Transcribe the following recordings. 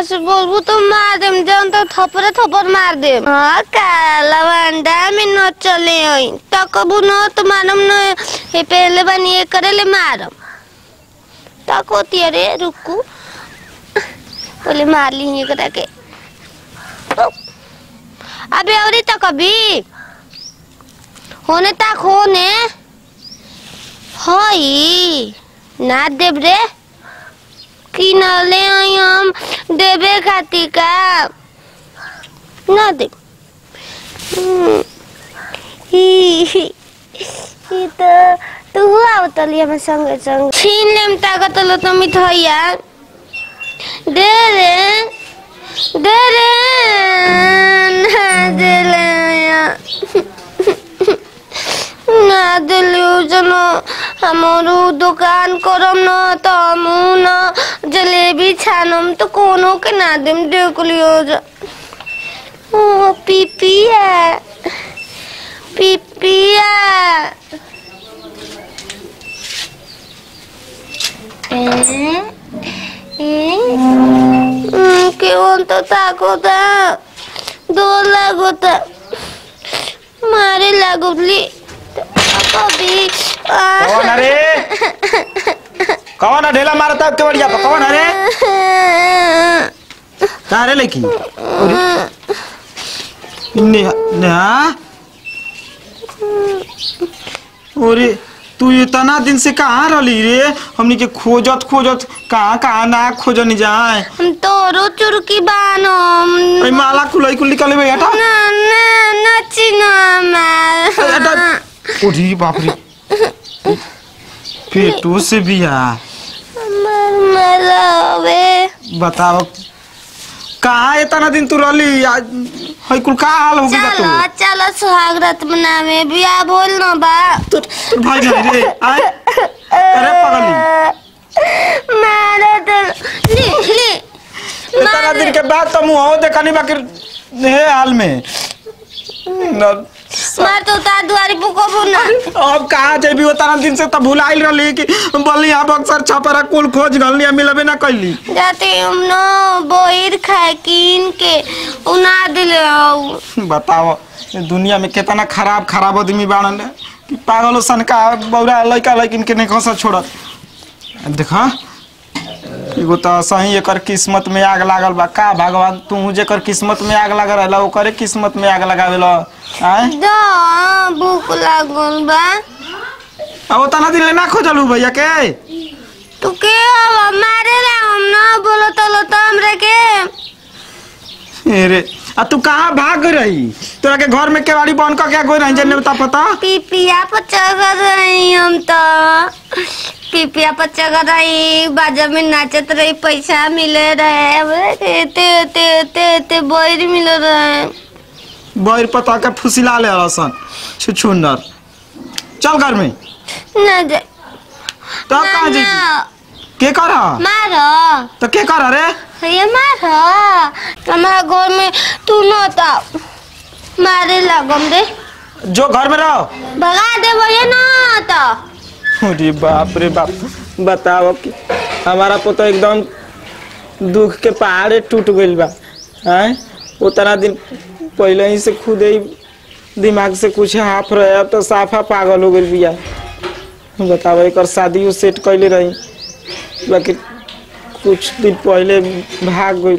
तो तो थपरे थप्पड़ मार देम। हाँ अंडा में न चले हई न तो मानम हे ये करे मारम। तको तियरे रुकू। पहले मार ली ये के। अबे, औरी तक अभी होने तक होने। हई। ना देव रे। किनले देवे खाती का? ना दे। हम्म, ही तो तू हुआ तली हम संग संग छीन लेम ताकत लो तो मिठाइया दे रे दे रे ना दे ले या। ना दिलियो जनो हमरो दुकान करम न त हमू न जलेबी छानम त कोनो के ना देम देख लियो ज ओ पिपिया पिपिया ए ए हम्म, केवंत ताकोता डोर लागोता मारे लागुली कभी। कौन अरे? कौन ढेला मारता है केवड़िया पर कौन अरे? का रे लड़की? नेहा नेहा? अरे तू इतना दिन से कहाँ रही रे? हमनी के खोजत खोजत कहाँ कहाँ ना खोजनी जाए। हम तोरो चुरकी बानो माला कुलई कुल निकले बे हटा ना ना नची ना मार हटा उठी बाप रे। पेटो से मरावे बताओ कहाँ इतना दिन तू रही आज हई कुल का हाल हो गया चलो तू चलो सुहागरत मनावे। बिया बोल ना बा। तोर भाई नहीं रे। आय अरे पगली। मारे तो ले ले। इतना दिन के बाद तो मुँह देखा नहीं बाकी हे हाल में। न- मार तो दुआरी पुको बुना अब कहाँ दिन से तो भुलाइल रही कि बक्सर छपरा कुल खोज मिलबे ना कैली जाते हम न बोइर खाए कीन के उना दिले बताओ दुनिया में कितना खराब खराब आदमी बाड़न कि पागल सन का बौरा लड़का लड़किन के नहीं खसा छोड़त। देखा एगो तो सही एकर किस्मत में आग लागल बा। का भगवान तू जेकर किस्मत में आग लागल रहला ओकरे किस्मत में आग लगा आय? दा भूख लागल बा। अब तना दिन लेना खोजलू भैया के? तू के मारे रे हम ना बोलो तो लो तो हमरे के। अरे आ तू कहाँ भाग रही? तोरा के घर में केवाड़ी बंद करके गोई रही जन्ने बता पता? पिपिया पर चढ़ रही हम तो। पिपिया पर चढ़ रही बाजा में नाचत रही पैसा मिले रहे। ते ते ते ते बोइर मिले रहे। बैर पता के फुसिला ले रसन छुछुंदर चल घर में। ना जा तब कहाँ जी के कर? मारो। तो के कर रे? ये मारो। हमारा घर में तू न था। मारे लगम रे जो घर में रहो। भगा दे भैया ना था अरे बाप रे बाप। बताओ कि हमारा पोतो एकदम दुख के पहाड़े टूट गइल बा। हैं उतना दिन पहले ही से खुद ही दिमाग से कुछ हाफ़ रहे अब तो साफा पागल हो गइल बिया। बताओ एक शादी सेट कैले रही। बाकी कुछ दिन पहले भाग गई।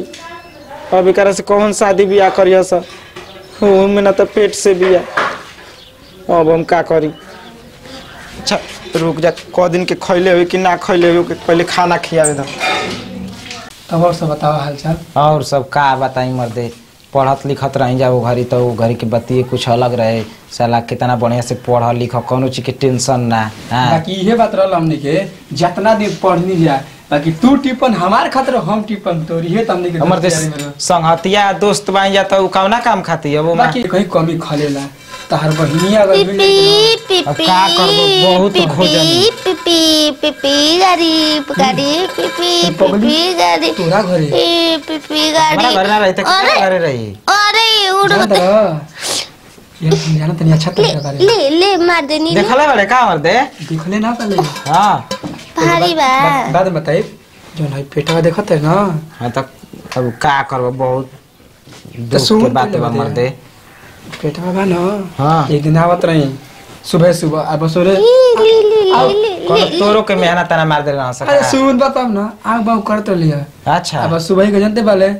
अब एकरा से कौन शादी ब्याह करिया सा? में ना तो पेट से बिया। अब हम का करी? अच्छा रुक जा क दिन के खैले हुई कि ना खैले हुई पहले खाना खियावे दो। तब और सब बताओ हालचाल। और सब का बताई मर्दे। पढ़त लिखत रही जाओ घरी तो वो घड़ी के बत्ती कुछ अलग रहे। साला कितना बढ़िया से पढ़ लिख कौन चीज़ के टेंशन ना हाँ। बाकी ये बात रहा हमने के जितना दिन पढ़नी जा बाकी तू टिपन हमार खातिर हम टिपन तो रिहे तो हमने के हमर। संगतिया दोस्त बन जा तो कौना काम खाती है वो बाकी कहीं कमी खलेला। तहार बहिनी अगर मिल पिपी जाई अब पिपी का करबो? बहुत पिपी खोजनी। पिपी पिपी गाड़ी गाड़ी पिपी पिपी गाड़ी। तो तोरा घरे? ए, पिपी हमारा गाड़ी घर ना रही तो अरे घरे रही? अरे उड़ जान त। तुम जाना तनी अच्छा ले तरह बारे ले ले मार देनी ले। देखले बड़े का मर्दे देखले ना पहले। हाँ। भारी बा। बाद में बताई जो है पेटवा देखत है ना। हाँ तो अब का करबो? बहुत दुख के बात बा बतिया। मर्दे पेटवा बा न हाँ। एक दिन आवत रही। सुबह सुबह अब सोरे तोरो के मेहनत तना मार दे रहा अरे सुन बताओ ना आग बाग करत लिया। अच्छा। अब सुबह के जानते वाले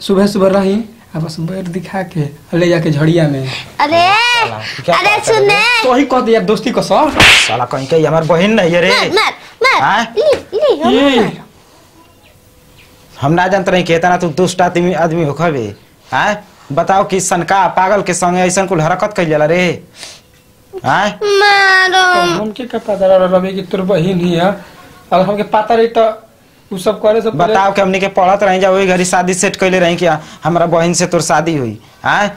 सुबह सुबह रही अब सुबह दिखा के ले जाके झड़िया में। अरे अरे सुने तो ही कह दिया दोस्ती को सर। साला कहीं कहीं हमार बहन नहीं है रे। मार मार मार। हाँ? ली ली हम ना जानते रही कि इतना तू दुष्ट आदमी आदमी हो खबे आय बताओ कि सनका पागल के संगे ऐसा कुल हरकत कइल जाला रे। आय? मारो। हमके का पता रहा रवि कि तोर बहिन ही है अगर हमके पता रही तो उ सब करे से बताओ कि हमनी के पढ़त रही जा वही घड़ी शादी सेट कइले रही कि हमारा बहन से तोर शादी हुई। आय?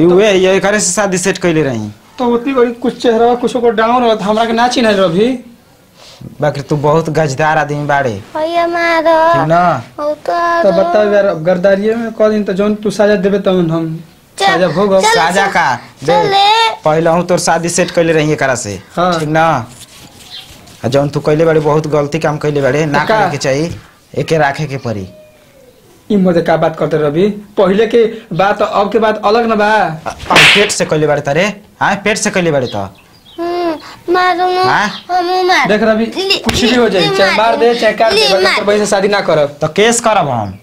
युवे ये करे से शादी सेट कइले रही। तो उतनी बड़ी कुछ चेहरा कुछ को डाउन रहत हमरा के ना चिन्ह रवि। बाकी तू बहुत गजदार आदमी बाड़े। भैया मारो। ठीक ना? हो तो तो बताओ यार अब गर्दारिये में कह दिन तो जौन तू साजा देबे तब हम। साजा भोग साजा का? चले पहले हूँ तोर शादी सेट कइले रही एकरा से। हाँ। ठीक ना? आ जौन तू कइले बाड़े बहुत गलती काम कइले बाड़े। ना तो करे के चाहिए एके राखे के पड़ी। ई मज़े का बात करते रवि पहले के बात अब के बात अलग न बा। पेट से कइले बाड़े तारे। हाँ पेट से कइले बाड़े तो हम्म, मारो ना हाँ? हम मार देख रवि कुछ भी हो जाए चाहे मार दे चाहे काट दे बस मार। से शादी ना करब। तो केस करब हम।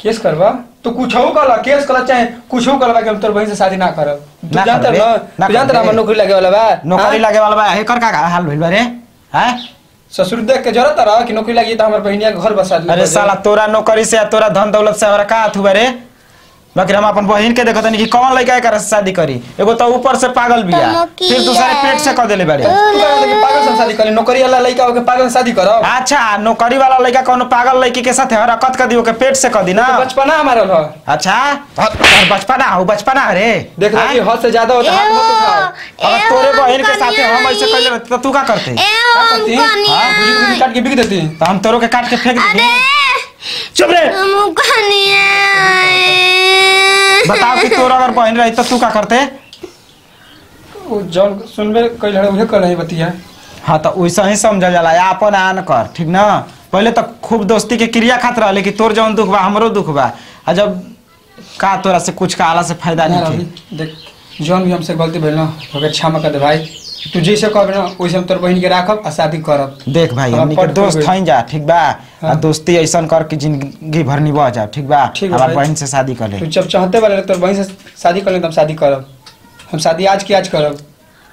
केस करबा? तो कुछ हो कला केस कला चाहे कुछ हो कला कि हम तोर बहिन से शादी ना करब। तू जानता ना तू जानता ना हमर नौकरी लगे वाला बा। नौकरी हाँ? लगे वाला बा हेकर का हाल भइल बारे हैं? ससुर देख के ज़रूरत रहा कि नौकरी लगी तो हमर बहिनिया के घर बसा दी अरे साला तोरा नौकरी से तोरा धन दौलत से हमरा का हाथ हुआ रे? बाकी हम अपन बहिन के देखत नहीं कि कौन लड़का एकरा से शादी करी? एगो तो ऊपर से पागल बिया। तमकी फिर दूसरे पेट से कह देले बाड़े। तू कहत है कि पागल से शादी करी? नौकरी वाला लड़का होके पागल से शादी करब? अच्छा नौकरी वाला लड़का कोनो पागल लड़की के साथ हरकत कर दी ओके पेट से कह दी ना? तो बचपना हमारा रह अच्छा? और बचपना हो बचपना रे। देख हाँ? रवि हद से ज़्यादा होता हाथ मत उठाओ। अगर तोरे बहन के साथे हम ऐसे कइले रहते तो तू का करते? ए हम करती? हाँ बुज़ुर्ग बुज़ुर्ग काट के बिक देती। तो हम तोरो के काट के फेंक अरे दी चुप रे। हम कनिया बताओ कि तोरा अगर बहन रही तो तू का करते? वो जौन सुनबे कई लड़े उहे कर रही बतिया हाँ। तो वैसा ही समझ जाला या अपन आन कर ठीक ना? पहले तो खूब दोस्ती के क्रिया खात रहले कि तोर जौन दुख बा हमरो दुख बा। आ जब का तोरा से कुछ का आला से फ़ायदा नहीं देख जौन भी हमसे गलती भेल ना क्षमा कर दे भाई। तू जैसे कहबे ना वैसे हम तोर बहिन के राखब आ शादी करब। देख भाई हमनी के दोस्त। हई जा ठीक बा? आ हाँ। दोस्ती ऐसन कर कि ज़िंदगी भर निभा जा ठीक बा? हमार बहन से शादी कर ले। तू जब चाहते वाले तोर बहिन से शादी कर ले तब शादी करब। हम शादी आज की आज करब।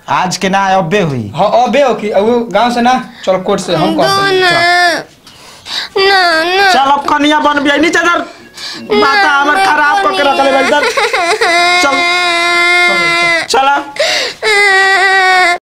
आज के ना अब्बे हुई। हाँ अबे हो कि वो गाँव से ना चल कोर्ट से हम कर दो ना। ना ना। चल अब कनिया बन बिया नीचे दर माता हमर खराब करके रखले बा इधर।